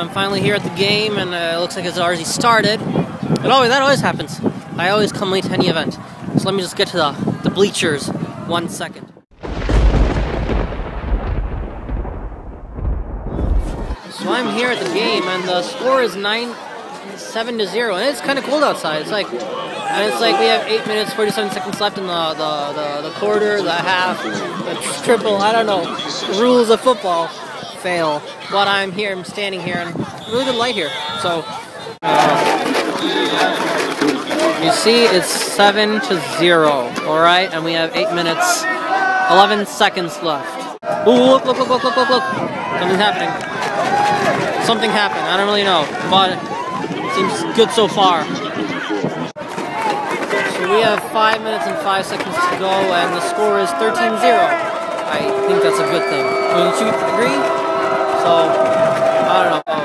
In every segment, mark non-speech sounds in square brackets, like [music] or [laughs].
I'm finally here at the game, and uh, it looks like it's already started. It always that always happens. I always come late to any event. So let me just get to the, the bleachers one second. So I'm here at the game, and the score is nine, seven to zero, and it's kind of cold outside. It's like, and it's like we have eight minutes, forty-seven seconds left in the the, the, the quarter, the half, the triple. I don't know. Rules of football fail. But I'm here. I'm standing here, and really good light here. So. Uh, you see, it's seven to zero. All right, and we have eight minutes, eleven seconds left. Ooh, look, look, look, look, look, look, look! Something's happening. Something happened. I don't really know, but it seems good so far. We have five minutes and five seconds to go, and the score is 13-0. I think that's a good thing. Don't you agree? So, I don't know.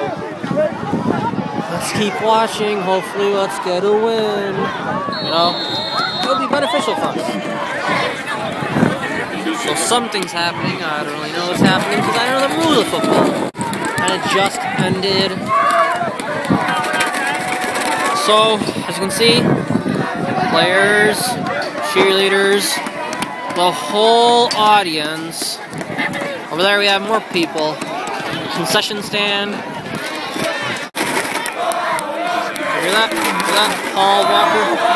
Let's keep watching. Hopefully, let's get a win. You know, it'll be beneficial for us. So something's happening. I don't really know what's happening because I don't know the rules of football. And it just ended. So, as you can see, players, cheerleaders, the whole audience. Over there we have more people. Concession stand. Hear that? Hear that? Paul Walker.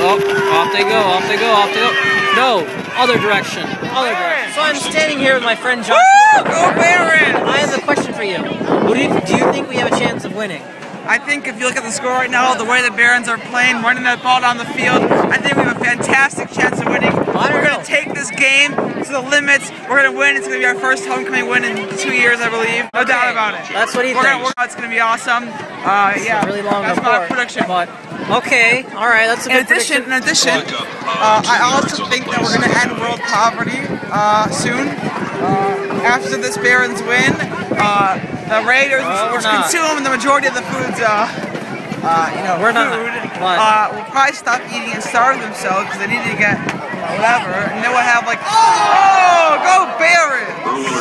Oh, off they go, off they go, off they go. No, other direction, other direction. So I'm standing here with my friend Josh. Go Barons! I have a question for you. What do you do you think we have a chance of winning? I think if you look at the score right now, the way the Barons are playing, running that ball down the field, I think we have a fantastic chance of winning. We're going to take this game to the limits. We're going to win. It's going to be our first homecoming win in two years, I believe. No doubt about it. That's what he We're thinks. Gonna, we're, it's going to be awesome. Uh, yeah, Really long that's report. my prediction. But okay, all right, that's a In addition, prediction. in addition, uh, I also think that we're going to end world poverty uh, soon. Uh, after this Barons win, uh, the Raiders, we're which not. consume the majority of the foods, uh, uh, you know, We're food, What? uh, will probably stop eating and starve themselves because they need to get whatever, and then we'll have like, oh, go Barons!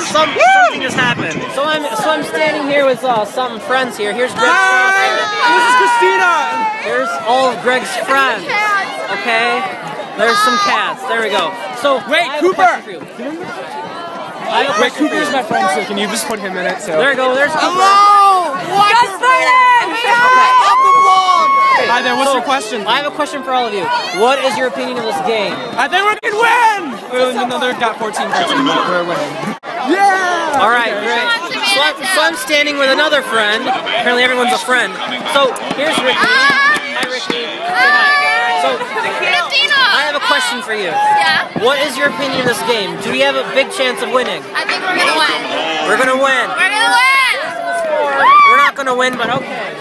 Some, something just happened. So I'm so I'm standing here with uh, some friends here. Here's Greg. This is Christina. Here's all of Greg's friends. Okay. There's some cats. There we go. So Wait, I have a Cooper! Wait, question for Cooper is my friend, so can you just put him in it? So. There we go. There's Cooper. Hello! Gus Hi there. What's your question? I have a question for all of you. What is your opinion of this game? I think we're gonna win. Well, no, they've got 14 13, but we're winning. Yeah. All right, great. So I'm, so I'm standing with another friend. Apparently, everyone's a friend. So here's Ricky. Hi, Ricky. Say hi. So I have a question for you. Yeah, What is your opinion of this game? Do we have a big chance of winning? I think we're gonna win. We're gonna win. We're gonna win. We're not gonna win, but okay.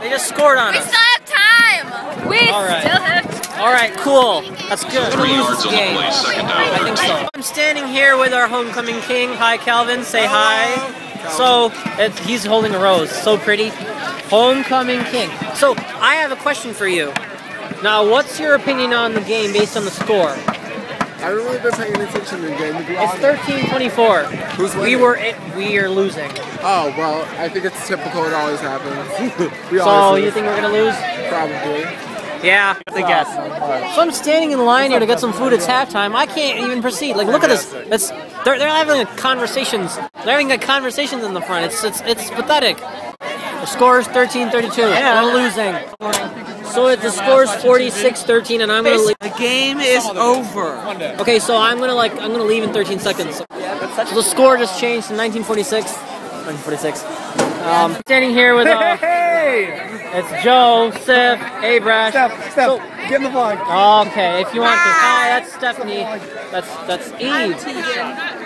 They just scored on We us. still have time. We All right. still have. All right, cool. That's good. We're gonna lose this game. I think so. I'm standing here with our homecoming king. Hi, Calvin. Say hi. So it's, he's holding a rose. So pretty. Homecoming king. So I have a question for you. Now, what's your opinion on the game based on the score? I haven't really been paying attention to the game. To be It's honest. 13-24. Who's We were it, we are losing. Oh well, I think it's typical. It always happens. [laughs] we So always you lose. think we're gonna lose? probably? Yeah, I guess. So I'm standing in line here to get some food. It's halftime. I can't even proceed. Like, look at this. It's they're, they're having conversations. They're having conversations in the front. It's it's it's pathetic. The score is 13-32. Yeah. We're losing. So it, the score is 46-13, and I'm gonna leave. The game is over. Okay, so I'm gonna like I'm gonna leave in 13 seconds. So the score just changed to 1946. 1946. Um, [laughs] standing here with uh, it's Joe, Sif, Abrash. Steph, Steph, So- get in the vlog. Okay, if you want to. Hi, that's Stephanie. That's that's Eve.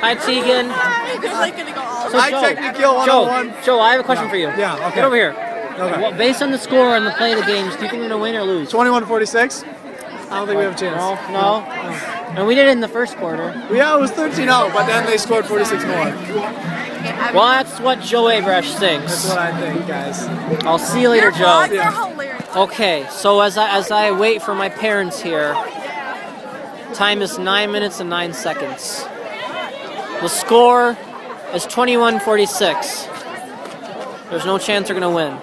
Hi, Tegan. So Hi, Joe, Technical Joe, 101. Joe, I have a question for you. Yeah, okay. Get over here. Okay. What, based on the score and the play of the games, do you think we're gonna win or lose? 21 46. I don't think we have a chance. No, no. And we did it in the first quarter. Yeah, it was 13 0, but then they scored 46 more. Well, that's what Joe Abrash thinks. That's what I think, guys. I'll see you later, Joe. They're hilarious. Okay, so as I as I wait for my parents here, Time is 9 minutes and 9 seconds. The score is 21 46. There's no chance they're going to win.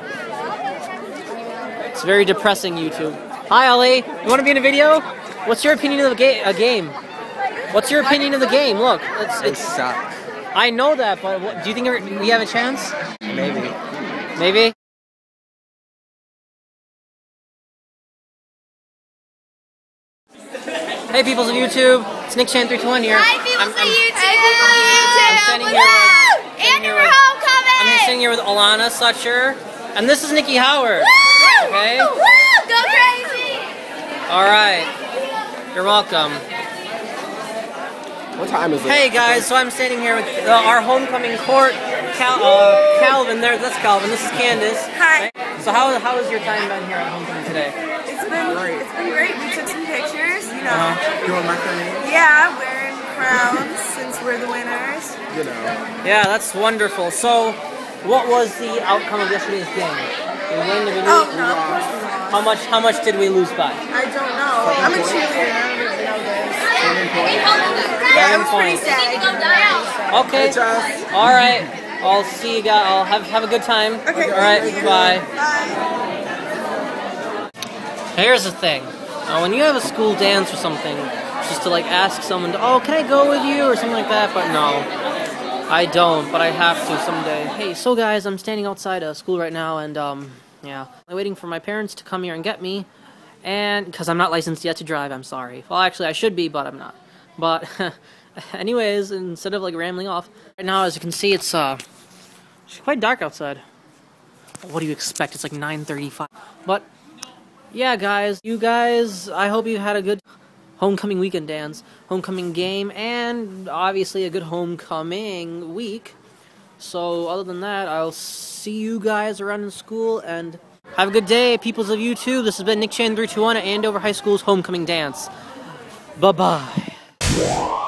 It's very depressing, YouTube. Hi, Ali. You want to be in a video? What's your opinion of the ga- a game? What's your opinion of the game? Look, it's, it's suck. I know that, but what, do you think we have a chance? Maybe. Maybe. Hey, peoples of YouTube, it's Nikchan 321 here. Hi, people I'm, of I'm, YouTube. Hey, people of YouTube. I'm standing here Woo! with- standing And here we're with- homecoming. I'm sitting here with Alana Sucher, and this is Nikki Howard. Woo! Okay. Woo! Go crazy. All right, you're welcome. What time is it? Hey guys, so I'm standing here with uh, our homecoming court, Cal- uh, Calvin. There, that's Calvin. This is Candace. Hi. So how how has your time been here at homecoming today? It's been Great. it's been great. We took some pictures, you know. Uh-huh. You want my friend? Yeah, wearing crowns since we're the winners. You know. Yeah, that's wonderful. So, what was the outcome of yesterday's game? We win? Did we lose? Oh no, How much? How much did we lose by? I don't know. I'm a cheerleader. I don't know this. Yeah, it was pretty sad. Okay. Hey, All right. I'll see you guys. I'll have have a good time. Okay. All right. Bye. Bye. Here's the thing. Uh, when you have a school dance or something, just to like ask someone, to, oh, can I go with you or something like that? But no, I don't. But I have to someday. Hey, so guys, I'm standing outside a school right now, and um, yeah, I'm waiting for my parents to come here and get me, and because I'm not licensed yet to drive, I'm sorry. Well, actually, I should be, but I'm not. But, [laughs] anyways, instead of like rambling off, right now, as you can see, it's uh, it's quite dark outside. What do you expect? It's like 9:35. But yeah, guys, you guys, I hope you had a good homecoming weekend dance, homecoming game, and obviously a good homecoming week. So, other than that, I'll see you guys around in school and have a good day, peoples of YouTube. This has been Nikchan 321 at Andover High School's homecoming dance. Bye bye.